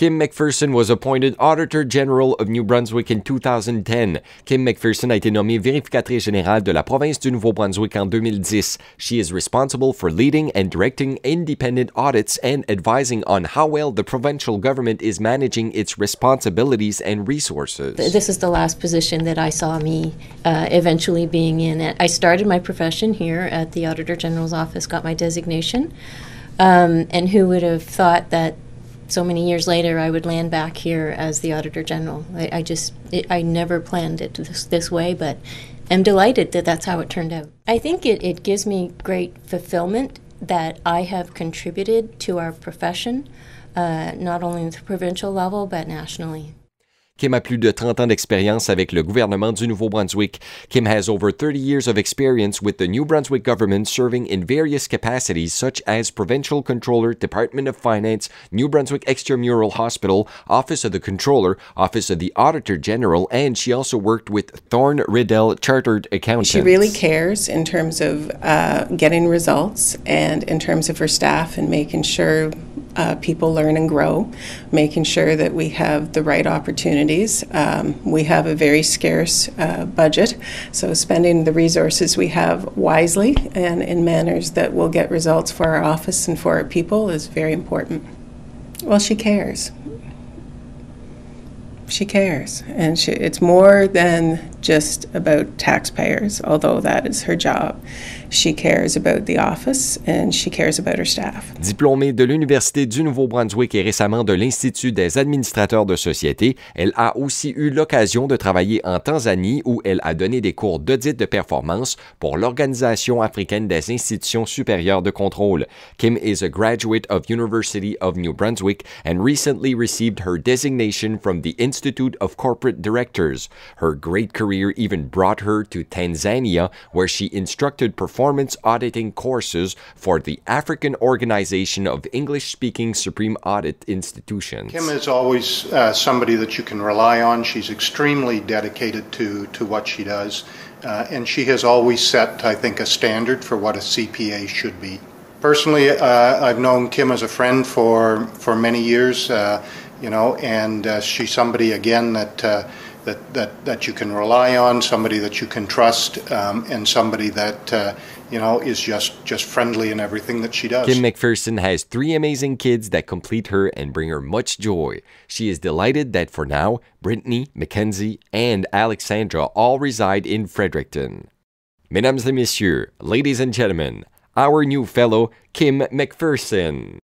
Kim MacPherson was appointed Auditor General of New Brunswick in 2010. Kim MacPherson a été nommée vérificatrice générale de la province du Nouveau-Brunswick en 2010. She is responsible for leading and directing independent audits and advising on how well the provincial government is managing its responsibilities and resources. This is the last position that I saw me uh, eventually being in. I started my profession here at the Auditor General's office, got my designation, um, and who would have thought that so many years later, I would land back here as the Auditor General. I, I just, it, I never planned it this, this way, but am delighted that that's how it turned out. I think it, it gives me great fulfillment that I have contributed to our profession, uh, not only at the provincial level, but nationally. Kim a plus de 30 ans d'expérience avec le gouvernement du Nouveau-Brunswick. Kim has over 30 years of experience with the New Brunswick government serving in various capacities such as Provincial Controller, Department of Finance, New Brunswick Extramural Hospital, Office of the Controller, Office of the Auditor General, and she also worked with Thorne Riddell Chartered Accountants. She really cares in terms of uh, getting results and in terms of her staff and making sure uh, people learn and grow, making sure that we have the right opportunities. Um, we have a very scarce uh, budget, so spending the resources we have wisely and in manners that will get results for our office and for our people is very important. Well, she cares. She cares, and she, it's more than just about taxpayers, although that is her job. She cares about the office and she cares about her staff. Diplômée de l'Université du Nouveau-Brunswick et récemment de l'Institut des administrateurs de société, elle a aussi eu l'occasion de travailler en Tanzanie où elle a donné des cours d'audit de performance pour l'Organisation africaine des institutions supérieures de contrôle. Kim is a graduate of University of New Brunswick and recently received her designation from the Institute of Corporate Directors. Her great career career even brought her to Tanzania, where she instructed performance auditing courses for the African Organization of English speaking Supreme Audit Institutions. Kim is always uh, somebody that you can rely on. She's extremely dedicated to, to what she does, uh, and she has always set, I think, a standard for what a CPA should be. Personally, uh, I've known Kim as a friend for, for many years, uh, you know, and uh, she's somebody, again, that uh, that, that, that you can rely on, somebody that you can trust, um, and somebody that uh, you know is just just friendly in everything that she does. Kim MacPherson has three amazing kids that complete her and bring her much joy. She is delighted that for now, Brittany, Mackenzie, and Alexandra all reside in Fredericton. Mesdames et messieurs, ladies and gentlemen, our new fellow Kim MacPherson.